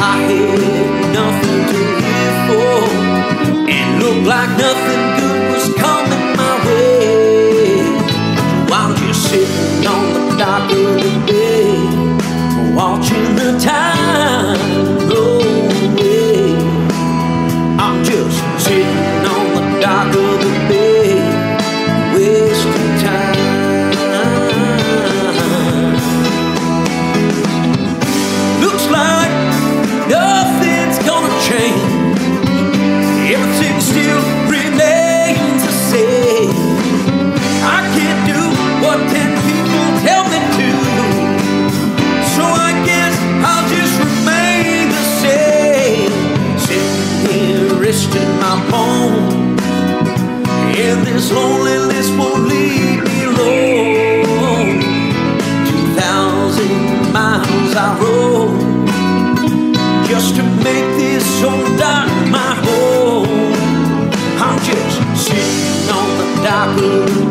I had nothing to live for, and looked like nothing good was coming my way. Sitting on the of the watching the time. Loneliness won't leave me alone. Two thousand miles I rode just to make this old dock my home. I'm just sitting on the dock